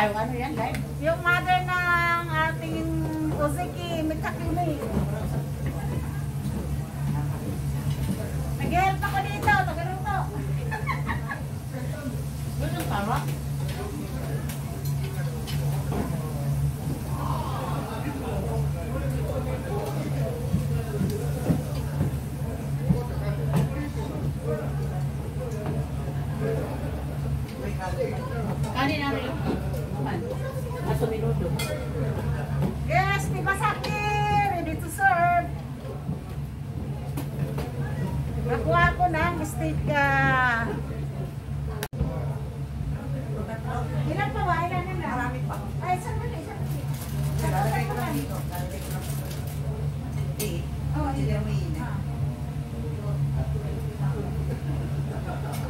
Ay, ano yan, live? Yung mother ng ating Ozeki Mitakimi. Nag-help ako dito. Tagaluto. Yun ang tama. Nakuha ko ng steak. ah. Ilan pa ba? Ilan na lang? Marami pa. Ay, saan ba? Saan ba? Lalagay ko lang dito. Lalagay ko lang. Eh, Oh, hindi mo ina.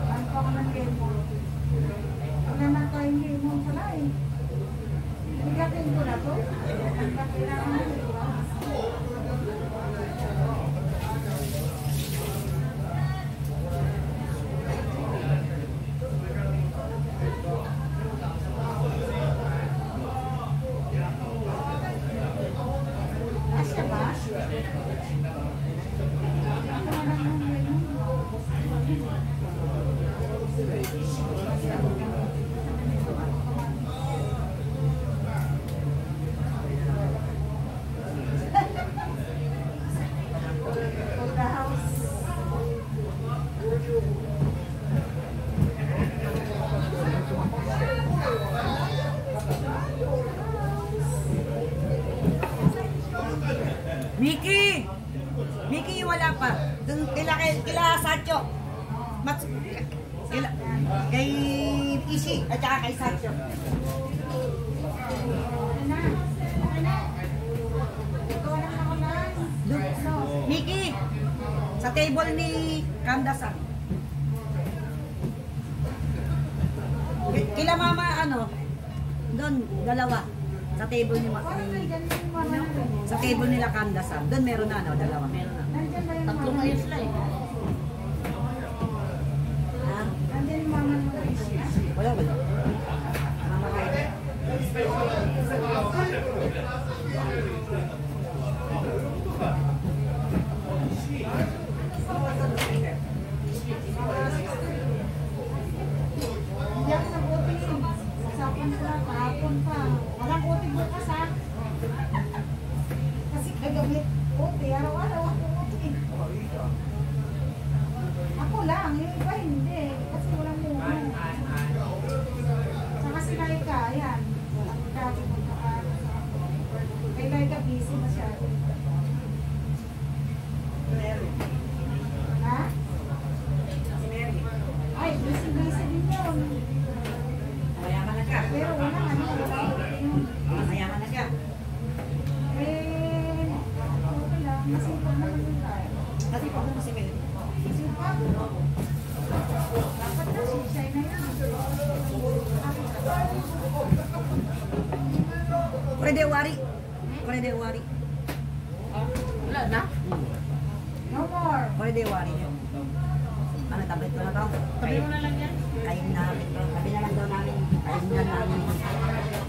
Ano pa ako ng lemon? Wala na tayong lemon pala eh. Bigatin ko na to. Kailangan mo ito. Asya ba? Ako na lang ng lemon. For the house. Miki! Miki, wala pa. Dun, kila, kila, Sacho. Mats, kila, kay Ishi, at saka kay. Dun, Miki! Sa table ni Kandasan. Ki- Kila mama, ano? Doon, dalawa. Sa table ni Ma- Parang ni- nandyan yung mama natin. Sa table nila Kandasan. Doon meron na, ano? Dalawa. Meron na. Tatlong ayos lang eh. Wala, wala. Mama kayo. Hindi ako nag-uti. Sasapan ko lang kahapon pa. Walang uti bukas ha. Kasi kagabi, uti. Araw-araw ako uti. Ako lang, yung iba hindi. Kasi walang muna. Saka si Laika, ayan. Ang dati mo na Kay Laika busy masyado. Ha? Ay, busy-busy din yun. Mayaman na ka. Pero wala, ano, wala yun. Mayaman na ka. Eh, okay lang. Masipag naman yun tayo. Kasi pa ako kasi kayo. Masipag. Dapat na, sisay na yan. Pwede wari. Pwede wari. Wala na. No more. Pwede wari yun. Ano, tablet ko na to? Sabi mo na lang yan. Kain na. Sabi na lang daw namin. Kain na namin.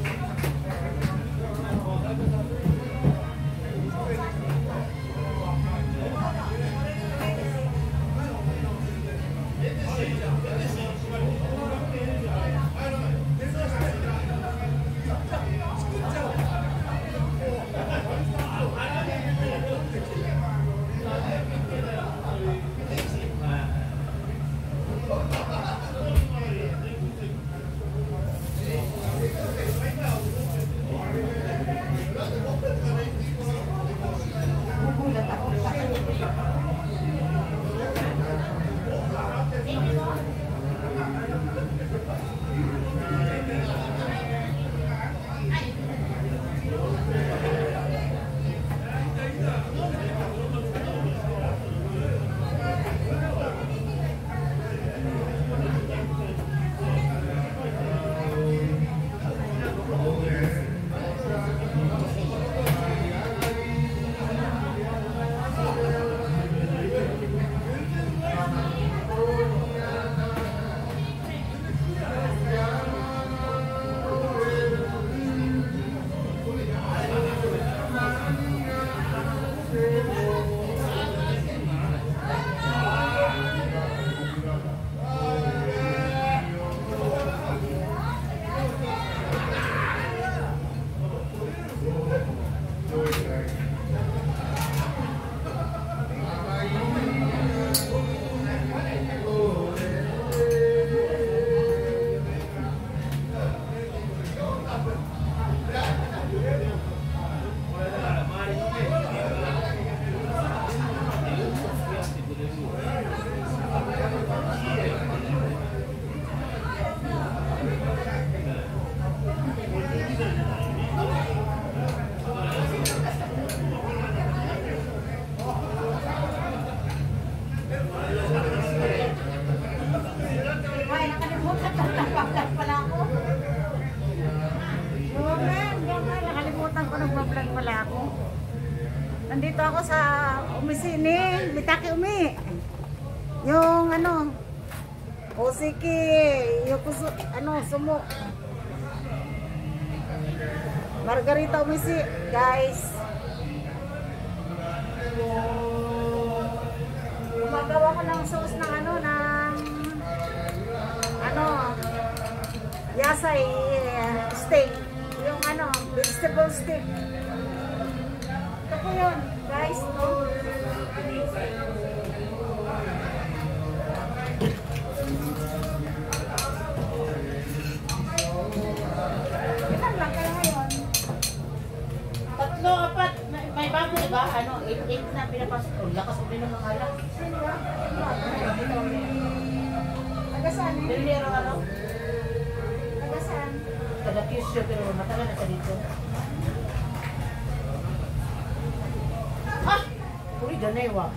Sa Umisini, Mitaki Umi. Yung ano, Osiki, yung kuso, ano, sumo. Margarita Umisi, guys. Gumagawa ko ng sauce ng ano, ng ano, yasay eh, steak. Yung ano, vegetable steak. Po yun, guys. No? Ilan lang kayo ngayon? Tatlo, apat. May, may bago, di ba? Ano, 8-8 na pinapasok. Oh, lakas din ng mga alak. Sino ba? Taga saan eh? Pero ano, Taga saan? taga Kyushu, pero matagal na siya dito. 的那个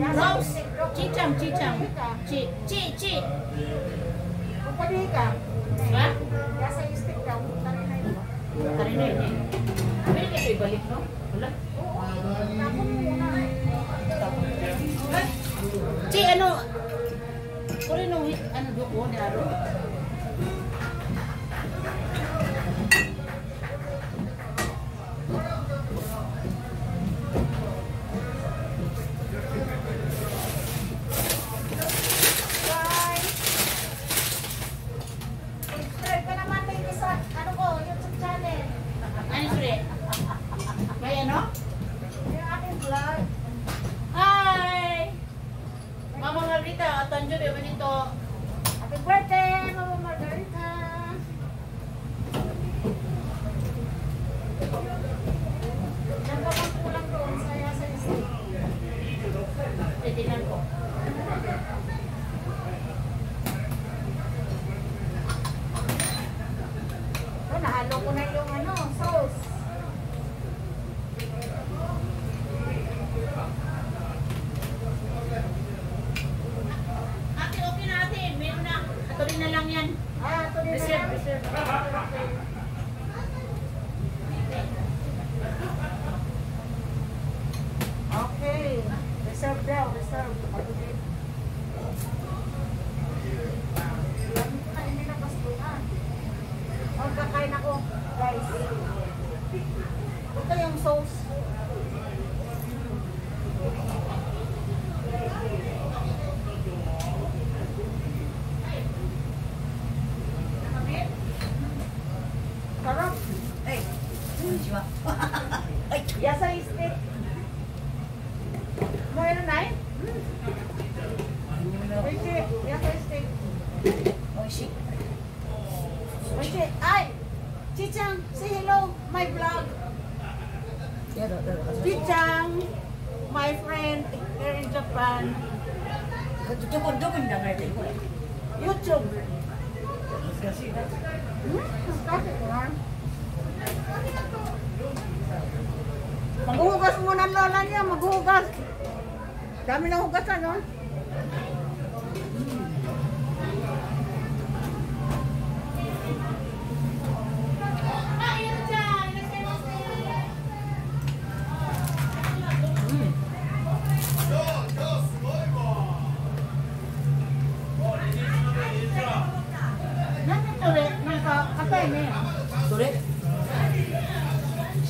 Rose! Chichang, chichang. Chi, chi, chi. Upali ka. Ha? Yasa steak daw. Tari na yun. Tari na yun eh. Pwede kayo ibalik, no? Wala. Muna. Chi, ano? Kuri nung ano, duko ni Aro? Tanjo ba man ito? Happy birthday, Mama Margarita! Diyan ka bang kulang doon sa Yasa Steak? Titinan ko. Oh, nahalo ko na yung Quero Chichang, my friend here in Japan. Na. YouTube. Maghuhugas muna ang lola niya, maghuhugas. Dami ng hugasan, no?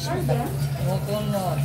わかんない。